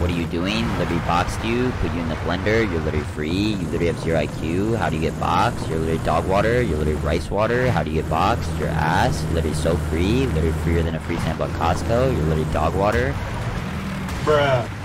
What are you doing? Literally boxed you, put you in the blender, you're literally free, you literally have zero IQ, how do you get boxed? You're literally dog water, you're literally rice water, how do you get boxed? Your ass, literally so free, literally freer than a free sample at Costco, you're literally dog water. Bruh.